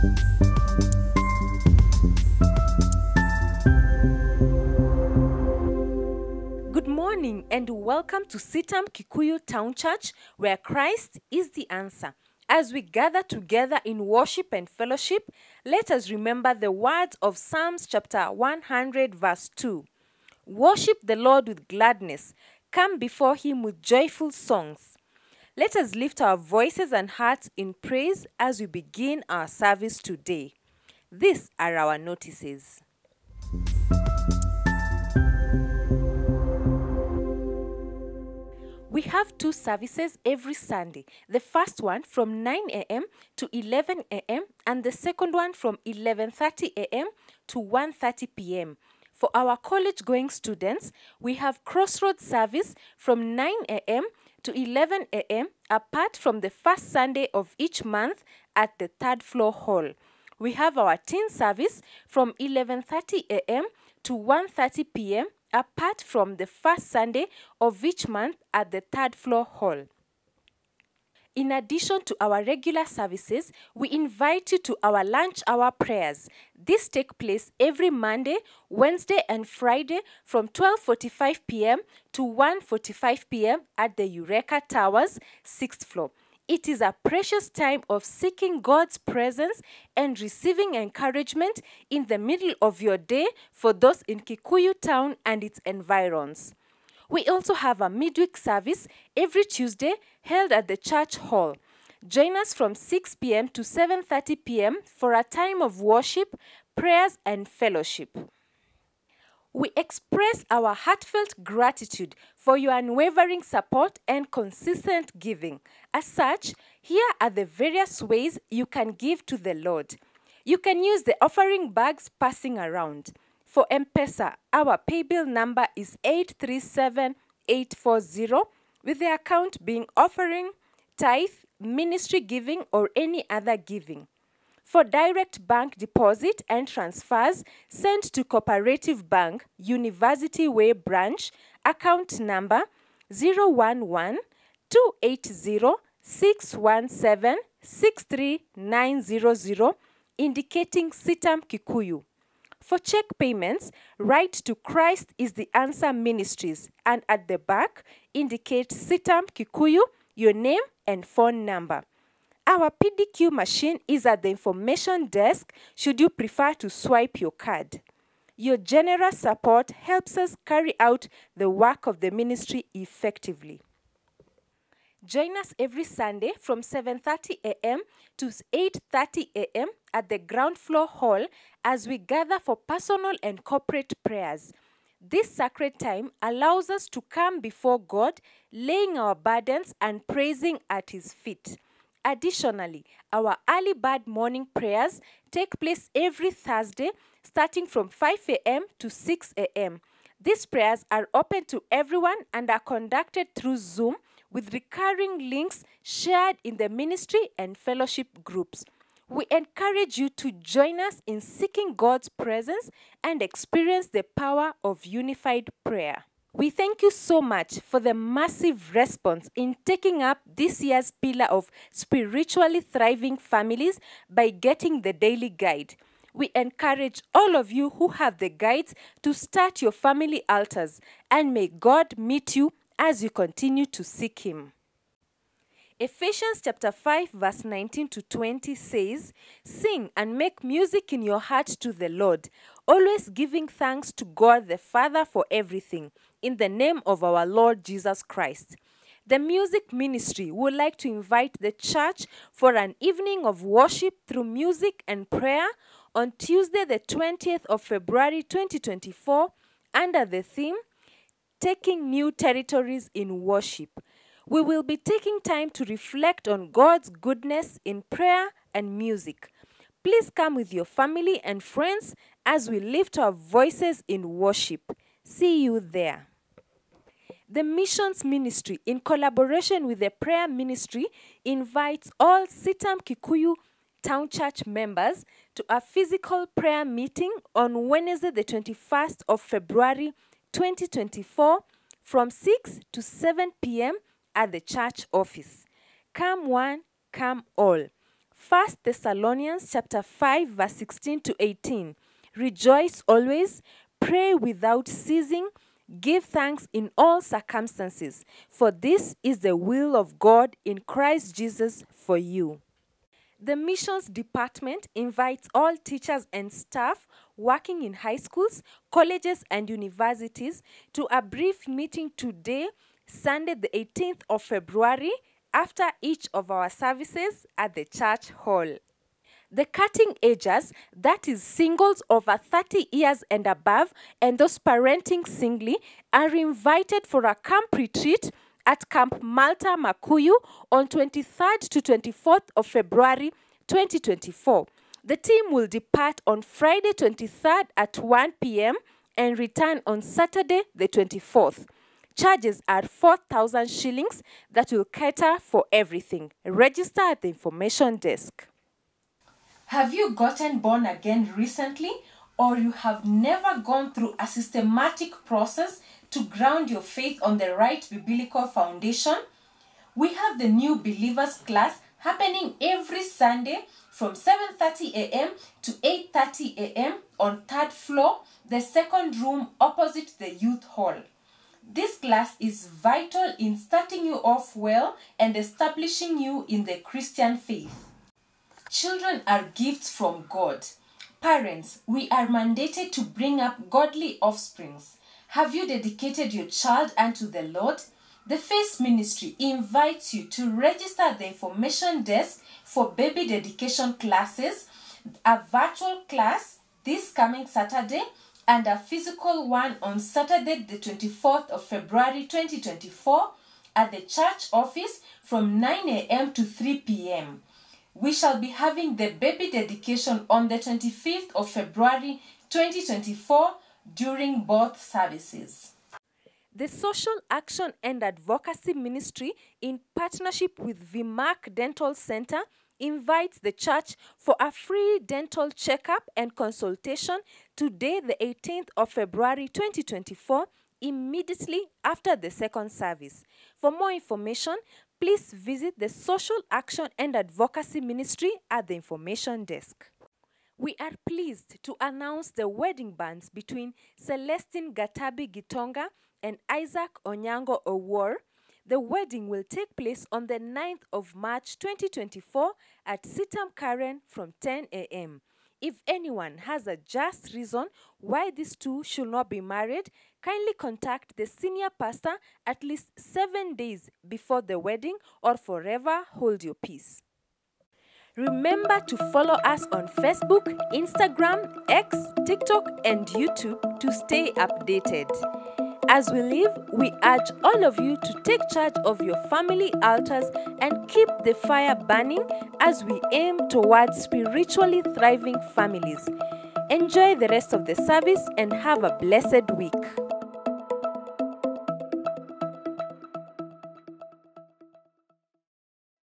Good morning and welcome to CITAM Kikuyu Town Church, where Christ is the answer. As we gather together in worship and fellowship, let us remember the words of Psalms chapter 100, verse 2. Worship the Lord with gladness, come before him with joyful songs. Let us lift our voices and hearts in praise as we begin our service today. These are our notices. We have two services every Sunday. The first one from 9 a.m. to 11 a.m. and the second one from 11:30 a.m. to 1:30 p.m. For our college going students, we have Crossroads service from 9 a.m. to 11 a.m. apart from the first Sunday of each month at the third floor hall. We have our teen service from 11:30 a.m. to 1:30 p.m. apart from the first Sunday of each month at the third floor hall. In addition to our regular services, we invite you to our lunch hour prayers. These take place every Monday, Wednesday and Friday from 12:45 p.m. to 1:45 p.m. at the Eureka Towers, 6th floor. It is a precious time of seeking God's presence and receiving encouragement in the middle of your day for those in Kikuyu town and its environs. We also have a midweek service every Tuesday held at the church hall. Join us from 6 p.m. to 7:30 p.m. for a time of worship, prayers and fellowship. We express our heartfelt gratitude for your unwavering support and consistent giving. As such, here are the various ways you can give to the Lord. You can use the offering bags passing around. For M-Pesa, our paybill number is 837840 with the account being offering, tithe, ministry giving or any other giving. For direct bank deposit and transfers sent to Cooperative Bank, University Way Branch, account number 011 280 617 63900, indicating CITAM Kikuyu. For check payments, write to Christ is the Answer Ministries and at the back indicate Sitam Kikuyu, your name and phone number. Our PDQ machine is at the information desk should you prefer to swipe your card. Your generous support helps us carry out the work of the ministry effectively. Join us every Sunday from 7:30 a.m. to 8:30 a.m. at the ground floor hall as we gather for personal and corporate prayers. This sacred time allows us to come before God, laying our burdens and praising at his feet. Additionally, our early bird morning prayers take place every Thursday starting from 5 a.m. to 6 a.m. These prayers are open to everyone and are conducted through Zoom with recurring links shared in the ministry and fellowship groups. We encourage you to join us in seeking God's presence and experience the power of unified prayer. We thank you so much for the massive response in taking up this year's pillar of spiritually thriving families by getting the daily guide. We encourage all of you who have the guides to start your family altars, and may God meet you as you continue to seek Him. Ephesians chapter 5 verse 19 to 20 says, Sing and make music in your heart to the Lord, always giving thanks to God the Father for everything, in the name of our Lord Jesus Christ. The music ministry would like to invite the church for an evening of worship through music and prayer on Tuesday, the 20th of February 2024, under the theme Taking New Territories in Worship. We will be taking time to reflect on God's goodness in prayer and music. Please come with your family and friends as we lift our voices in worship. See you there. The Missions Ministry, in collaboration with the Prayer Ministry, invites all CITAM Kikuyu Town Church members to a physical prayer meeting on Wednesday, the 21st of February 2024 from 6 to 7 p.m. at the church office. Come one, come all. 1 Thessalonians chapter 5 verse 16 to 18. Rejoice always, pray without ceasing, give thanks in all circumstances, for this is the will of God in Christ Jesus for you. The missions department invites all teachers and staff working in high schools, colleges, and universities to a brief meeting today, Sunday, the 18th of February, after each of our services at the church hall. The cutting ages, that is singles over 30 years and above, and those parenting singly, are invited for a camp retreat at Camp Malta Makuyu on 23rd to 24th of February 2024. The team will depart on Friday 23rd at 1 p.m. and return on Saturday the 24th. Charges are 4,000 shillings that will cater for everything. Register at the information desk. Have you gotten born again recently or you have never gone through a systematic process to ground your faith on the right biblical foundation? We have the new believers class happening every Sunday from 7:30 a.m. to 8:30 a.m. on third floor, the second room opposite the youth hall. This class is vital in starting you off well and establishing you in the Christian faith. Children are gifts from God. Parents, we are mandated to bring up godly offsprings. Have you dedicated your child unto the Lord? The Face Ministry invites you to register at the information desk for baby dedication classes, a virtual class this coming Saturday, and a physical one on Saturday, the 24th of February 2024 at the church office from 9 a.m. to 3 p.m. We shall be having the baby dedication on the 25th of February 2024 during both services. The Social Action and Advocacy Ministry, in partnership with Vimac Dental Center, invites the church for a free dental checkup and consultation today, the 18th of February 2024, immediately after the second service. For more information, please visit the Social Action and Advocacy Ministry at the information desk. We are pleased to announce the wedding bands between Celestine Gatabi Gitonga and Isaac Onyango Owor. The wedding will take place on the 9th of March 2024 at CITAM Karen from 10 a.m. If anyone has a just reason why these two should not be married, kindly contact the senior pastor at least seven days before the wedding or forever hold your peace. Remember to follow us on Facebook, Instagram, X, TikTok, and YouTube to stay updated. As we leave, we urge all of you to take charge of your family altars and keep the fire burning as we aim towards spiritually thriving families. Enjoy the rest of the service and have a blessed week.